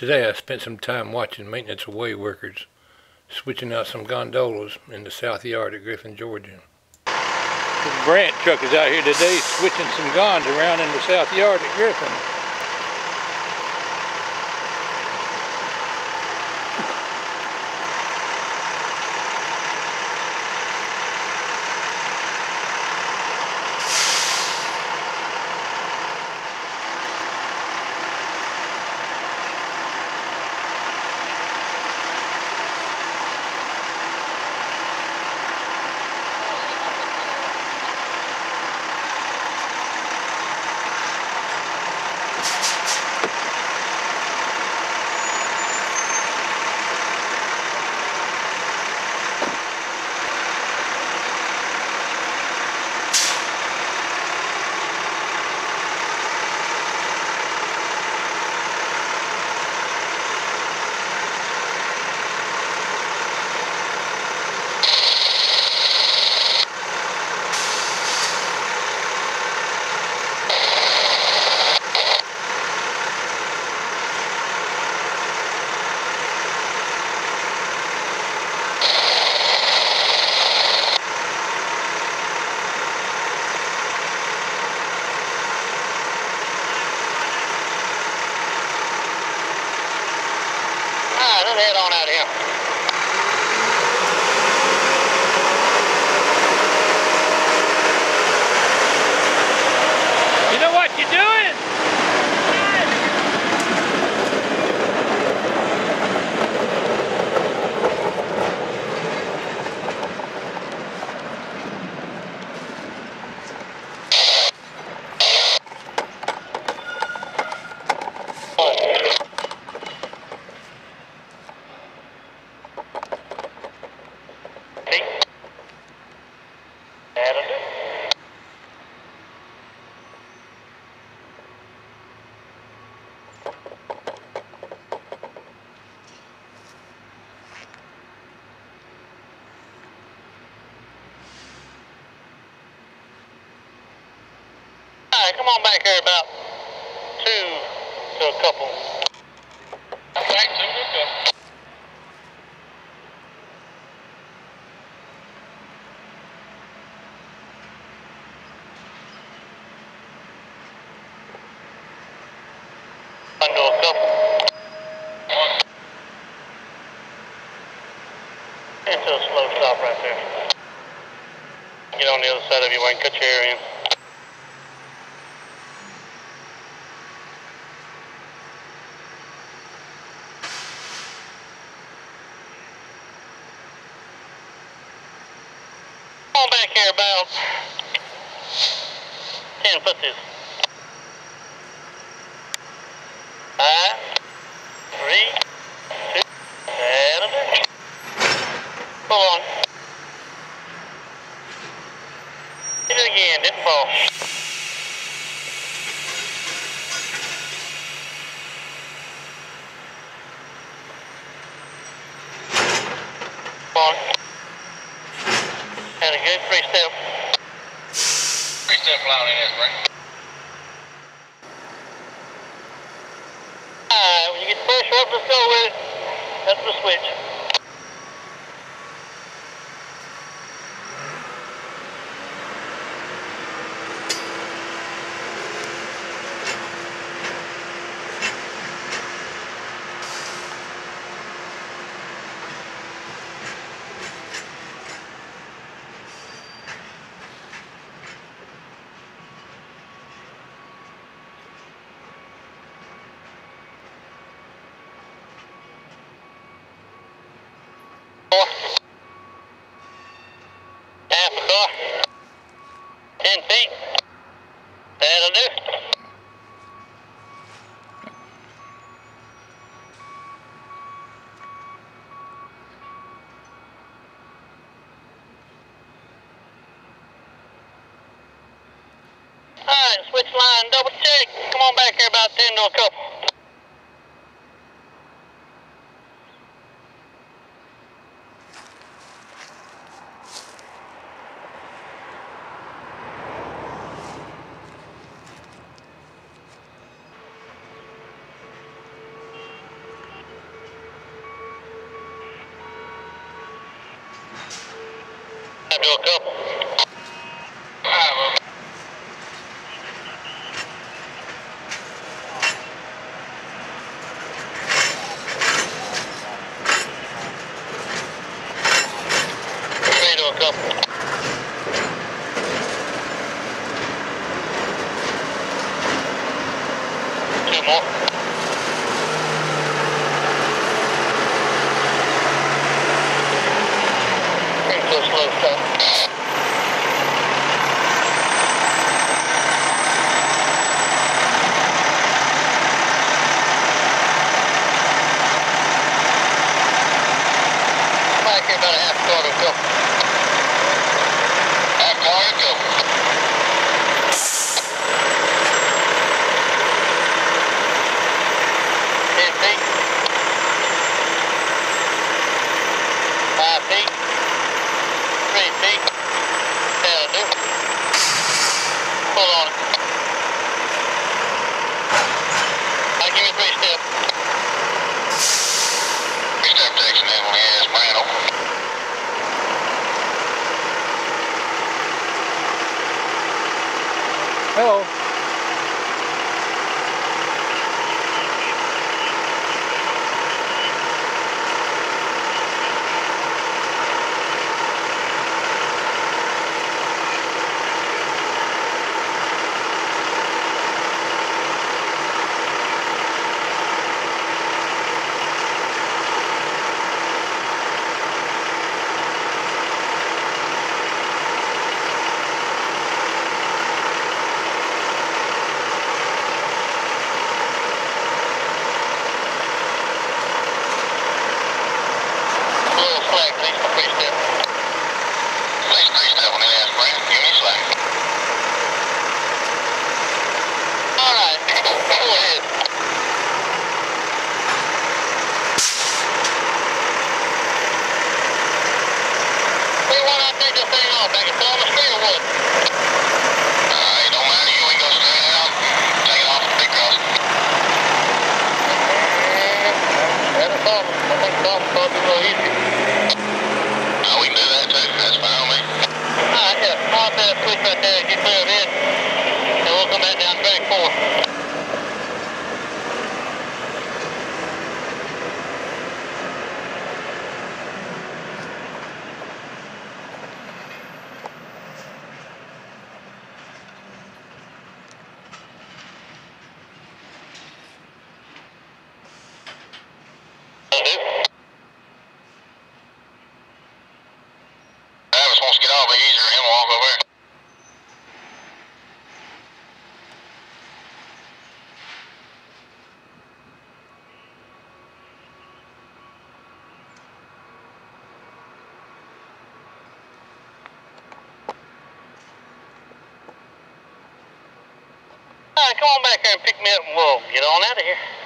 Today I spent some time watching maintenance of way workers switching out some gondolas in the south yard at Griffin, Georgia. The Brandt truck is out here today switching some gonds around in the south yard at Griffin. Head on out here. Right, come on back here about two to a couple. Back two to a couple. Into a slow stop right there. Get on the other side of you can cut your hair in. 12, 10 footsies. Five, three, two, seven, pull on. Hit it again, didn't fall. Had a good free step. Step flying in. Alright, when uh, you get the pressure up, let's go with it. That's the switch. right, switch line, double check. Come on back here about 10 to a couple. to a couple. table. Pretty go. Half go. Thank نار ومن نار قادر رهيب. wants to get off, easier him walk over. Come on back here and pick me up and we'll get on out of here.